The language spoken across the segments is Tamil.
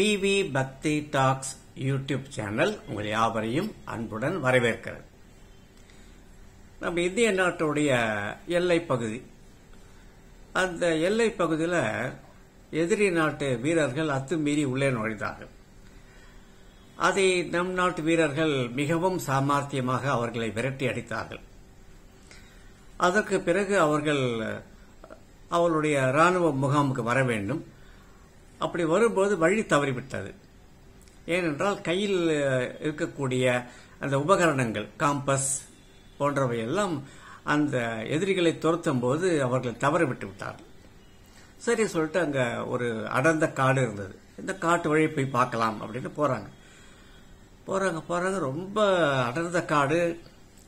பிவி பக்தி டாக்ஸ் யூடியூப் சேனல் உங்கள் யாவரையும் அன்புடன் வரவேற்கிறது நம்ம இந்திய நாட்டுடைய எல்லை பகுதி. அந்த எல்லை பகுதியில் எதிரி நாட்டு வீரர்கள் அத்துமீறி உள்ளே நுழைந்தார்கள். அதை நம் நாட்டு வீரர்கள் மிகவும் சாமர்த்தியமாக அவர்களை விரட்டி அடித்தார்கள். அதற்கு பிறகு அவர்கள் அவளுடைய ராணுவ முகாமுக்கு வர வேண்டும். அப்படி வரும்போது வழி தவறிவிட்டது. ஏனென்றால் கையில் இருக்கக்கூடிய அந்த உபகரணங்கள் காம்பஸ் போன்றவை எல்லாம் அந்த எதிரிகளை துரத்தும் போது அவர்கள் தவற விட்டு விட்டார்கள். சரி சொல்லிட்டு அங்க ஒரு அடர்ந்த காடு இருந்தது. இந்த காட்டு வழி போய் பார்க்கலாம் அப்படின்னு போறாங்க. போறாங்க போறாங்க. ரொம்ப அடர்ந்த காடு.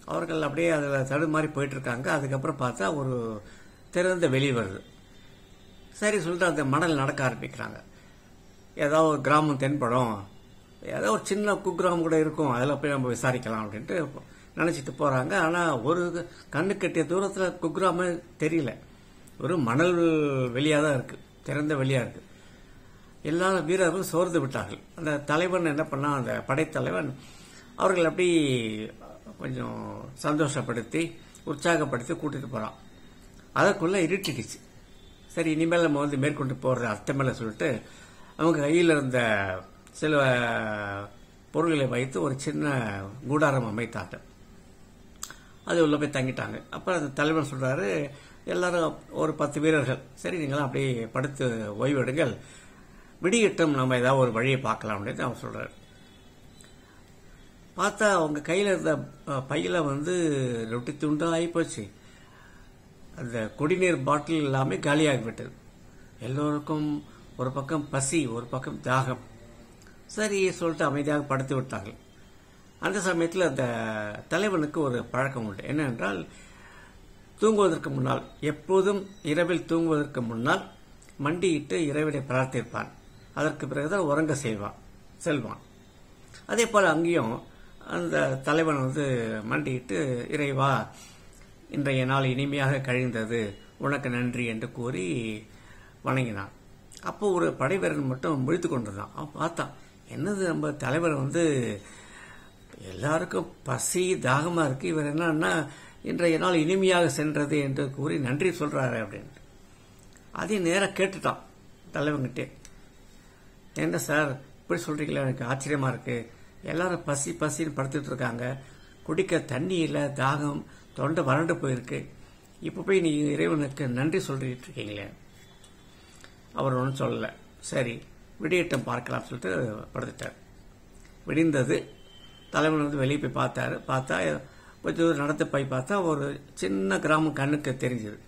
அவர்கள் அப்படியே அதில் தடுமாறி போயிட்டு இருக்காங்க அதுக்கப்புறம் பார்த்தா ஒரு திறந்த வெளி வருது. சரி சொல்லிட்டு அந்த மணல் நடக்க ஆரம்பிக்கிறாங்க. ஏதோ ஒரு கிராமம் தென்படும். ஏதோ ஒரு சின்ன குக்கிராமம் கூட இருக்கும். அதில் போய் நம்ம விசாரிக்கலாம் அப்படின்ட்டு நினச்சிட்டு போகிறாங்க ஆனால் ஒரு கண்ணு கட்டிய தூரத்தில் குக்கிராமம் தெரியல. ஒரு மணல் வெளியாக தான் இருக்குது திறந்த வெளியாக இருக்குது எல்லா வீரர்களும் சோர்ந்து விட்டார்கள். அந்த தலைவன் என்ன பண்ணான் அந்த படைத்தலைவன் அவர்கள் அப்படி கொஞ்சம் சந்தோஷப்படுத்தி உற்சாகப்படுத்தி கூட்டிகிட்டு போகிறான் அதற்குள்ளே இருட்டிடுச்சு. சரி இனிமேல் நம்ம வந்து மேற்கொண்டு போகிறது அர்த்தமில்லை சொல்லிட்டு அவங்க கையில் இருந்த சில பொருள்களை வைத்து ஒரு சின்ன கூடாரம் அமைத்தாங்க. அது உள்ள போய் தங்கிட்டாங்க. அப்புறம் அந்த தலைவன் சொல்றாரு எல்லாரும் ஒரு பத்து வீரர்கள். சரி நீங்களாம் அப்படியே படுத்து ஓய்வெடுங்கள் விடியட்டும் நம்ம ஏதாவது ஒரு வழியை பார்க்கலாம் அப்படின்னு அவர் சொல்றாரு. பார்த்தா அவங்க கையில் இருந்த பையில வந்து ரொட்டி துண்டாக ஆகிப்போச்சு அந்த குடிநீர் பாட்டில் எல்லாமே காலியாகிவிட்டது எல்லோருக்கும் ஒரு பக்கம் பசி ஒரு பக்கம் தாகம் சரி சொல்லிட்டு அமைதியாக படுத்து விட்டார்கள். அந்த சமயத்தில் அந்த தலைவனுக்கு ஒரு பழக்கம் உண்டு. என்னவென்றால் தூங்குவதற்கு முன்னால் எப்போதும் இரவில் தூங்குவதற்கு முன்னால் மண்டியிட்டு இறைவனை பிரார்த்திப்பான். அதற்கு பிறகுதான் உறங்க செய்வான் செல்வான். அதே போல் அங்கேயும் அந்த தலைவன் வந்து மண்டியிட்டு இறைவா இன்றைய நாள் இனிமையாக கழிந்தது. உனக்கு நன்றி என்று கூறி வணங்கினான். அப்போ ஒரு படைவீரன் மட்டும் விழித்து கொண்டிருந்தான். அவன் பார்த்தான் என்னது நம்ம தலைவர் வந்து எல்லாருக்கும் பசி தாகமாக இருக்கு இவர் என்னன்னா இன்றைய நாள் இனிமையாக சென்றது என்று கூறி நன்றி சொல்றாரு அப்படின்ட்டு. அதையும் நேராக கேட்டுட்டான் தலைவங்கிட்டே என்ன சார் இப்படி சொல்றீங்களா எனக்கு ஆச்சரியமா இருக்கு. எல்லாரும் பசி பசின்னு படுத்துட்டு இருக்காங்க. குடிக்க தண்ணி இல்லை தாகம் தொண்டை வறண்டு போயிருக்கு. இப்போ போய் நீங்கள் இறைவனுக்கு நன்றி சொல்லிட்டு இருக்கீங்களே. அவர் ஒன்றும் சொல்லலை. சரி விடியட்டம் பார்க்கலாம் சொல்லிட்டு படுத்துட்டார். விடிந்தது தலைவன் வந்து வெளியே போய் பார்த்தாரு. பார்த்தா கொஞ்சம் தூரம் நடந்து போய் பார்த்தா ஒரு சின்ன கிராமம் கண்ணுக்கு தெரிஞ்சது.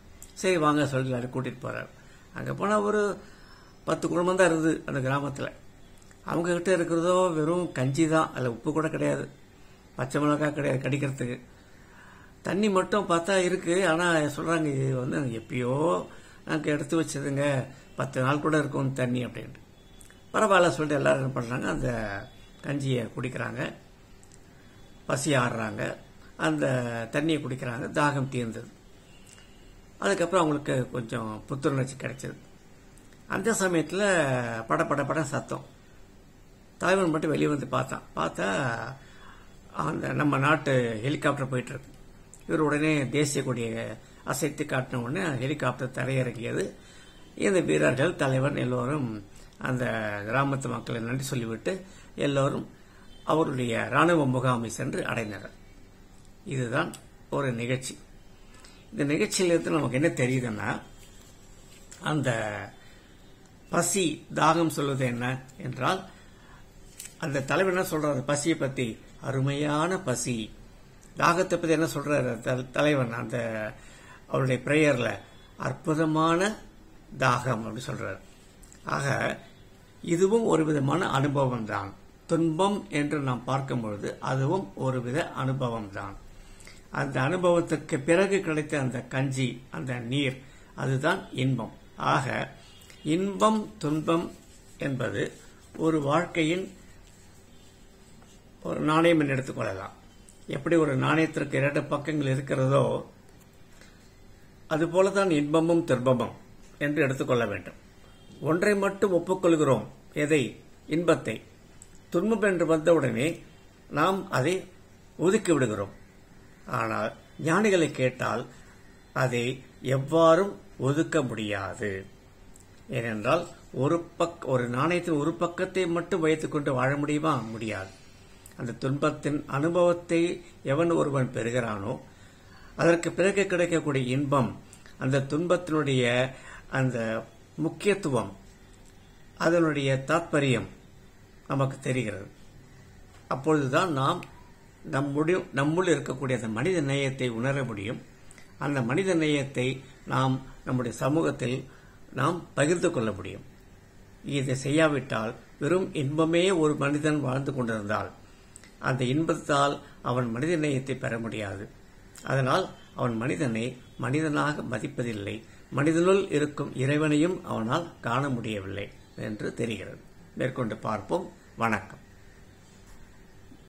சரி வாங்க சொல்லி கூட்டிகிட்டு போகிறார் அங்கே போனால் ஒரு பத்து குடும்பம் தான் இருந்தது அந்த கிராமத்தில். அவங்கக்கிட்ட இருக்கிறதோ வெறும் கஞ்சி தான். அதில் உப்பு கூட கிடையாது. பச்சை மிளகாய் கிடையாது கடிக்கிறதுக்கு. தண்ணி மட்டும் பார்த்தா இருக்குது ஆனால் சொல்கிறாங்க இது வந்து எப்பயோ நாங்கள் எடுத்து வச்சதுங்க பத்து நாள் கூட இருக்கும் தண்ணி அப்படின்ட்டு. பரவாயில்ல சொல்லிட்டு எல்லாரும் என்ன பண்ணுறாங்க அந்த கஞ்சியை குடிக்கிறாங்க. பசி ஆடுறாங்க அந்த தண்ணியை குடிக்கிறாங்க. தாகம் தீர்ந்தது. அதுக்கப்புறம் அவங்களுக்கு கொஞ்சம் புத்துணர்ச்சி கிடைச்சது. அந்த சமயத்தில் பட பட பட சத்தம். தலைவன் மட்டும் வெளியே வந்து பார்த்தான் பார்த்தா அந்த நம்ம நாட்டு ஹெலிகாப்டர் போயிட்டுருக்கு இவர் உடனே தேசிய கொடியை அசைத்து காட்டின உடனே ஹெலிகாப்டர் தரையிறங்கியது. இந்த வீரர்கள் தலைவன் எல்லோரும் அந்த கிராமத்து மக்களை நன்றி சொல்லிவிட்டு எல்லோரும் அவருடைய ராணுவ முகாமை சென்று அடைந்தனர். இதுதான் ஒரு நிகழ்ச்சி. இந்த நிகழ்ச்சியிலிருந்து நமக்கு என்ன தெரியுதுன்னா அந்த பசி தாகம் சொல்வது என்ன என்றால் அந்த தலைவர் என்ன சொல்றாரு? பசியை பத்தி அருமையான பசி. தாகத்தை பத்தி என்ன சொல்றாரு? தலைவன் அந்த அவருடைய பிரேயரில் அற்புதமான தாகம் அப்படின்னு சொல்றார். ஆக இதுவும் ஒரு விதமான அனுபவம் தான் துன்பம் என்று நாம் பார்க்கும் பொழுது அதுவும் ஒரு வித அனுபவம் தான் அந்த அனுபவத்துக்கு பிறகு கிடைத்த அந்த கஞ்சி அந்த நீர் அதுதான் இன்பம். ஆக இன்பம் துன்பம் என்பது ஒரு வாழ்க்கையின் ஒரு நாணயம் என்று எடுத்துக்கொள்ளலாம் எப்படி ஒரு நாணயத்திற்கு இரண்டு பக்கங்கள் இருக்கிறதோ அதுபோலதான் இன்பமும் துன்பமும் என்று எடுத்துக்கொள்ள வேண்டும். ஒன்றை மட்டும் ஒப்புக்கொள்கிறோம். எதை? இன்பத்தை. துன்பம் என்று வந்தவுடனே நாம் அதை ஒதுக்கி விடுகிறோம். ஆனால் ஞானிகளை கேட்டால் அதை எவ்வாறும் ஒதுக்க முடியாது. ஏனென்றால் ஒரு பக் ஒரு நாணயத்தின் ஒரு பக்கத்தை மட்டும் வைத்துக்கொண்டு வாழ முடியுமா? முடியாது. அந்த துன்பத்தின் அனுபவத்தை எவன் ஒருவன் பெறுகிறானோ அதற்கு பிறகு கிடைக்கக்கூடிய இன்பம் அந்த துன்பத்தினுடைய அந்த முக்கியத்துவம் அதனுடைய தாத்பரியம் நமக்கு தெரிகிறது. அப்பொழுதுதான் நாம் நம்முடைய நம்முள் இருக்கக்கூடிய அந்த மனித நேயத்தை உணர முடியும். அந்த மனித நேயத்தை நாம் நம்முடைய சமூகத்தில் நாம் பகிர்ந்து கொள்ள முடியும். இதை செய்யாவிட்டால் வெறும் இன்பமே ஒரு மனிதன் வாழ்ந்து கொண்டிருந்தால் அந்த இன்பத்தால் அவன் மனித நேயத்தை பெற முடியாது. அதனால் அவன் மனிதனை மனிதனாக மதிப்பதில்லை. மனிதனுள் இருக்கும் இறைவனையும் அவனால் காண முடியவில்லை என்று தெரிகிறது. மேற்கொண்டு பார்ப்போம். வணக்கம்.